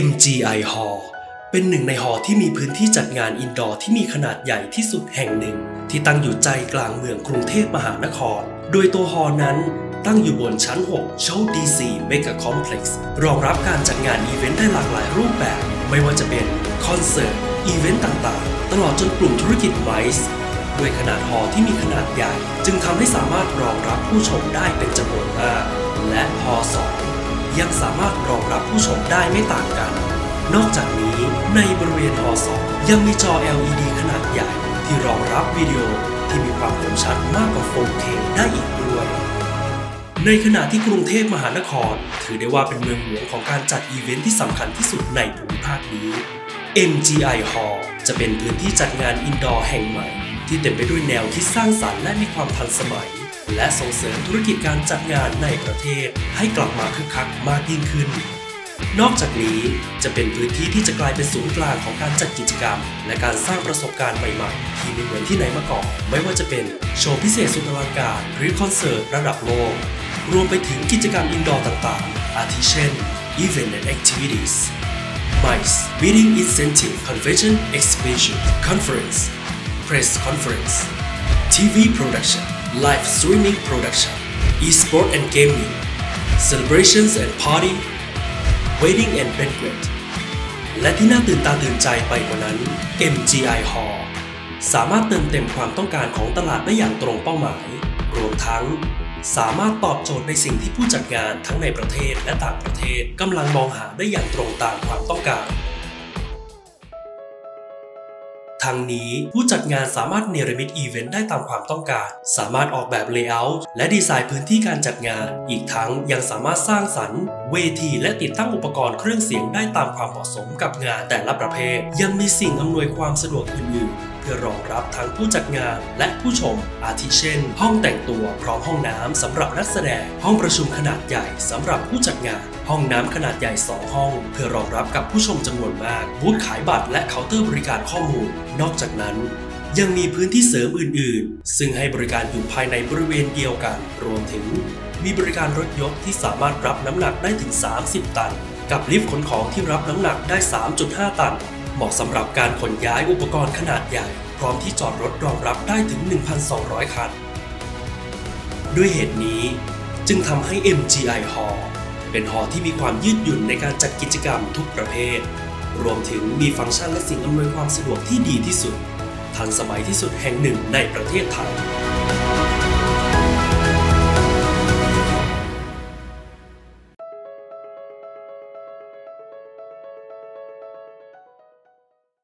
MGI Hall เป็นหนึ่งในหอที่มีพื้นที่จัดงาน indoor ที่มีขนาดใหญ่ที่สุดแห่งหนึ่ง ที่ตั้งอยู่ใจกลางเมืองกรุงเทพมหานคร โดยตัวหอนั้นตั้งอยู่บนชั้น6โชว์ DC Mega Complex รองรับการจัดงานอีเวนต์ได้หลากหลายรูปแบบ ไม่ว่าจะเป็นคอนเสิร์ต อีเวนต์ต่างๆ ตลอดจนกลุ่มธุรกิจ MICE ด้วยขนาดหอที่มีขนาดใหญ่ จึงทำให้สามารถรองรับผู้ชมได้เป็นจำนวนมาก และหอ2 ยังสามารถรองรับผู้ชมได้ไม่ต่างกัน นอกจากนี้ในบริเวณหอ2ยังมีจอ LED ขนาดใหญ่ ที่รองรับวิดีโอที่มีความคมชัดมากกว่า 4K ได้อีกด้วยในขณะที่กรุงเทพมหานคร ถือได้ว่าเป็นเมืองหลวงของการจัดอีเวนท์ที่สำคัญที่สุดในภูมิภาคนี้ MGI Hall จะเป็นพื้นที่จัดงาน indoor แห่งใหม่ ที่เต็มไปด้วยแนวคิดสร้างสรรค์และมีความทันสมัย และส่งเสริมธุรกิจการจัดงานในประเทศให้กลับมาคึกคักมากยิ่งขึ้น นอกจากนี้จะเป็นพื้นที่ที่จะกลายเป็นศูนย์กลางของการจัดกิจกรรม และการสร้างประสบการณ์ใหม่ๆที่ไม่เหมือนที่ไหนมาก่อนไม่ว่าจะเป็นโชว์พิเศษสุดอลังการหรือคอนเสิร์ตระดับโลก รวมไปถึงกิจกรรมอินดอร์ต่างๆ อาทิเช่น Event and Activities MICE Meeting Incentive Convention Exhibition Conference Press Conference TV Production Live Streaming Production Esport and Gaming Celebrations and Party Wedding and Banquet และที่น่าตื่นตาตื่นใจไปกว่านั้น MGI Hall สามารถเติมเต็มความต้องการของตลาดได้อย่างตรงเป้าหมาย รวมทั้ง สามารถตอบโจทย์ในสิ่งที่ผู้จัดงานทั้งในประเทศและต่างประเทศกำลังมองหาได้อย่างตรงตามความต้องการ ทั้งนี้ผู้จัดงานสามารถเนรมิตอีเวนต์ได้ตามความต้องการ สามารถออกแบบ layout และดีไซน์พื้นที่การจัดงาน อีกทั้งยังสามารถสร้างสรรค์ เวทีและติดตั้งอุปกรณ์เครื่องเสียงได้ตามความเหมาะสมกับงานแต่ละประเภท ยังมีสิ่งอำนวยความสะดวกอื่นๆ เพื่อรองรับทั้งผู้จัดงานและผู้ชม อาทิเช่น ห้องแต่งตัวพร้อมห้องน้ำสำหรับนักแสดง ห้องประชุมขนาดใหญ่สำหรับผู้จัดงาน ห้องน้ำขนาดใหญ่ 2 ห้อง เพื่อรองรับกับผู้ชมจำนวนมากบูธขายบัตรและเคาน์เตอร์บริการข้อมูล นอกจากนั้นยังมีพื้นที่เสริมอื่น ๆ ซึ่งให้บริการอยู่ภายในบริเวณเดียวกัน รวมถึง มีบริการรถยกที่สามารถรับน้ำหนักได้ถึง 30 ตัน กับลิฟต์ขนของที่รับน้ำหนักได้ 3.5 ตัน เหมาะสำหรับการขนย้ายอุปกรณ์ขนาดใหญ่ พร้อมที่จอดรถรองรับได้ถึง 1,200 คัน ด้วยเหตุนี้จึงทำให้ MGI Hall เป็นหอที่มีความยืดหยุ่นในการจัดกิจกรรมทุกประเภท รวมถึงมีฟังก์ชันและสิ่งอำนวยความสะดวกที่ดีที่สุด ทันสมัยที่สุดแห่งหนึ่งในประเทศไทย